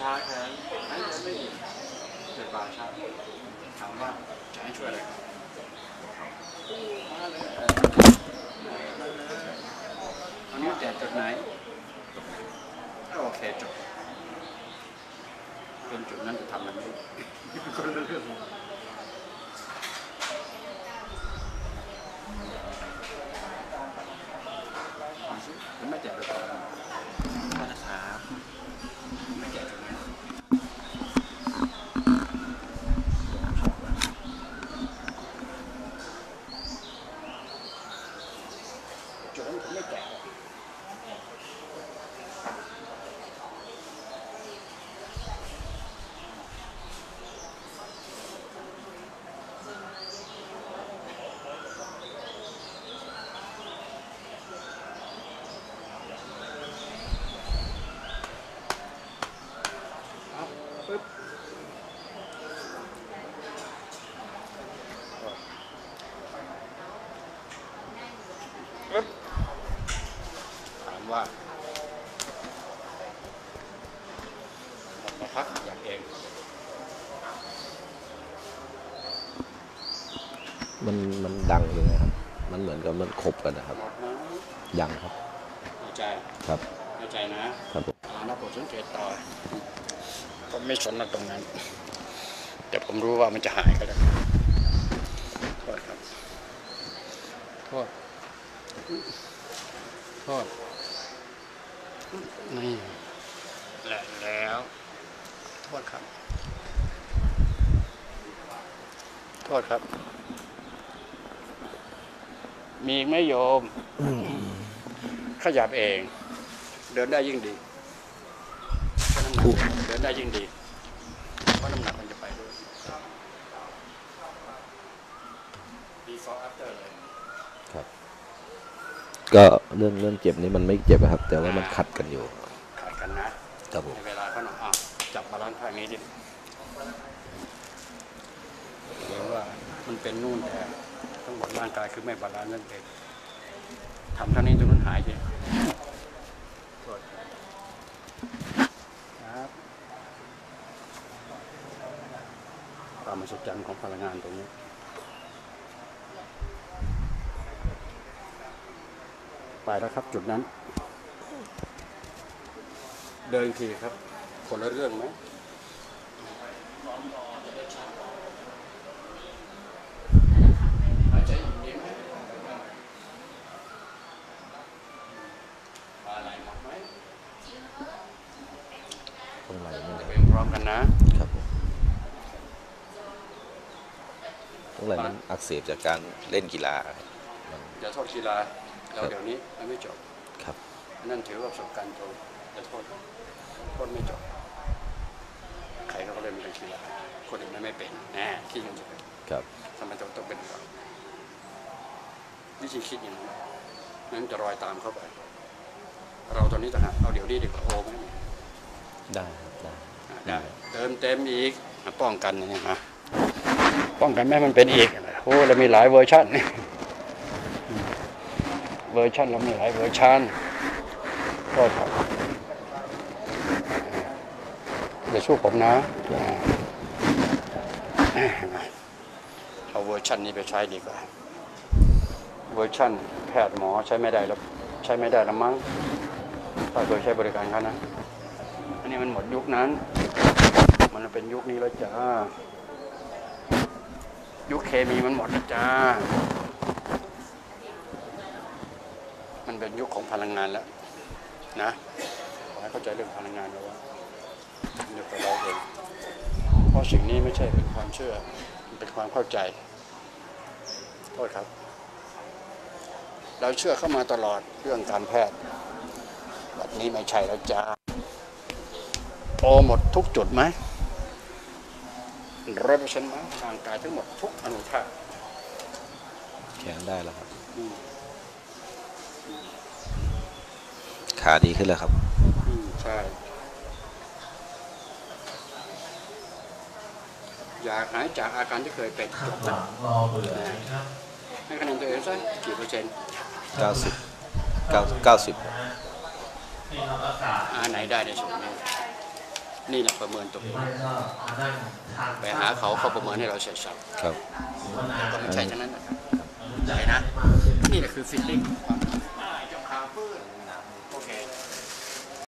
ช้าแขนไม่ไม่ดีเกิดบาช้าถามว่าจะให้ช่วยอะไรครับมาเอานิ้วแตะจุดไหนโอเคจบเป็นจุดนั้นจะทำอะไรไม่ได้ก็เรื่องเอาสิผมไม่แตะเลยนะครับไม่แตะจุดนั้น จุดนั้นผมไม่แตะหรอกเอาปึ๊บปึ๊บ ถาม ว่าผมมาพักอย่างเอง มันมันดังอยู่นะครับ มันเหมือนกับมันขบกันนะครับหมดนะยังครับเข้าใจครับ เข้าใจนะครับผมอ่านักผมสังเกตต่อผมไม่สนหรอกตรงนั้น แต่ผมรู้ว่ามันจะหายก็แล้วโทษครับ โทษ โทษ นี่แหละแล้ว โทษ ครับโทษครับ มีอีกไหมโยม ขยับเอง เดินได้ยิ่งดีเพราะน้ำหนักเดินได้ยิ่งดีเพราะน้ำหนักมันจะไปด้วย before after เลยครับ ก็เรื่องเรื่องเจ็บนี้มันไม่เจ็บอะครับ แต่ว่ามันขัดกันอยู่ขาดกันนะครับผมในเวลาเขาหน่อยอ้าว จับ balance ข้างนี้ดิเห็นว่ามันเป็นนู่นแต่ทั้งหมดร่างกายคือไม่ balance นั่นเองทำเท่านี้ตรงนั้นหายไปโทษครับความมหัศจรรย์ของพลังงานตรงนี้ไปแล้วครับจุดนั้น เดินทีครับ คนละเรื่องไหมอีกนิดไหมปลาไหมดไหมตรงไหนนี่จะนะเป็นพร้อมกันนะครับผมตรงไหนมันอักเสบจากการเล่นกีฬาอย่าโทษกีฬาเราเดี๋ยวนี้มันไม่จบครับนั่นถือว่าประสบการณ์ตรงจะโทษโทษไม่จบ ใครเขาก็เล่นเป็นกีฬาคนอื่นไม่ เป็นแน่ที่ยังจะเป็นครับทำไมต้องต้องเป็นเราวิธีคิดอย่างนั้นนั้นจะรอยตามเข้าไป เราตอนนี้ต่างหากเอาเดี๋ยวนี้ดีกว่าโอ้ไม่ได้ครับได้ได้เติมเต็มอีกมาป้องกันนะเนี่ยนะป้องกันแม่ให้มันเป็นอีกโอ้เรามีหลายเวอร์ชันนี่เวอร์ชันเรามีหลายเวอร์ชันก็ครับอย่าสู้ผมนะ เอาเวอร์ชันนี้ไปใช้ดีกว่า เวอร์ชันแพทย์หมอใช้ไม่ได้แล้วใช้ไม่ได้แล้วมั้งถ้าเคยใช้บริการเขานะ อันนี้มันหมดยุคนั้น มันเป็นยุคนี้แล้วจ้า ยุคเคมีมันหมดแล้วจ้า มันเป็นยุคของพลังงานแล้วนะ ขอให้เข้าใจเรื่องพลังงานนะว่า เดี๋ยวเราเองเพราะสิ่งนี้ไม่ใช่เป็นความเชื่อมันเป็นความเข้าใจโทษครับ เราเชื่อเข้ามาตลอดเรื่องการแพทย์บัดนี้ไม่ใช่แล้วจ้าโอหมดทุกจุดไหมร้อยเปอร์เซ็นต์ไหมร่างกายทั้งหมดทุกอนุธาตุแข็งได้แล้วครับอืมขาดีขึ้นแล้วครับอืมใช่ อยากหายจากอาการที่เคยเป็นขัจบบหแล้ลัวงรอเบื่อนะครับให้คะแนนตัวเองสักกี่เปอร์เซ็นต์90 9 90นี่ครับอากาศอันไหนได้ในส่วนนี้นี่แหละประเมินตัวเองไปหาเขาเขาประเมินให้เราเสร็จสับครับแต่ก็ไม่ใช่ทั้งนั้นนะครับใจนะนี่แหละคือฟิลลิ่งความ